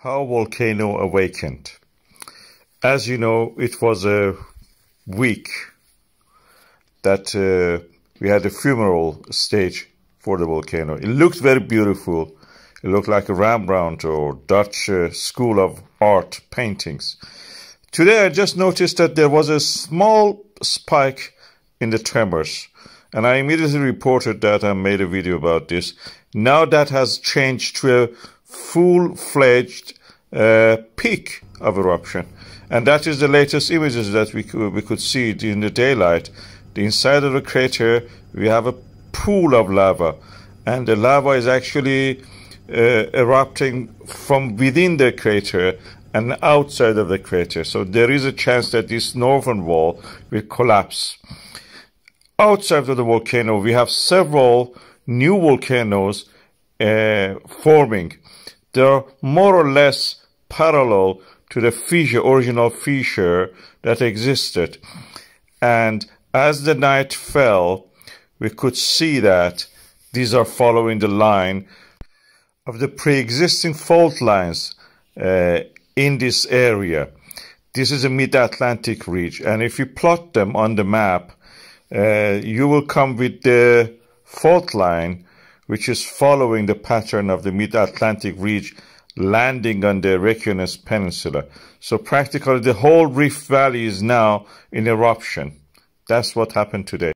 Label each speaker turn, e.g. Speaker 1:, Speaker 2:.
Speaker 1: How volcano awakened. As you know, it was a week that uh, we had a funeral stage for the volcano. It looked very beautiful. It looked like a Rembrandt or Dutch uh, School of Art paintings. Today I just noticed that there was a small spike in the tremors and I immediately reported that and made a video about this. Now that has changed to a full-fledged uh, peak of eruption. And that is the latest images that we could, we could see in the daylight. The inside of the crater, we have a pool of lava. And the lava is actually uh, erupting from within the crater and outside of the crater. So there is a chance that this northern wall will collapse. Outside of the volcano, we have several new volcanoes uh, forming. They are more or less parallel to the fissure, original fissure that existed. And as the night fell, we could see that these are following the line of the pre-existing fault lines uh, in this area. This is a mid-Atlantic ridge, and if you plot them on the map, uh, you will come with the fault line which is following the pattern of the mid-Atlantic ridge landing on the Reykjanes Peninsula. So practically the whole Rift Valley is now in eruption. That's what happened today.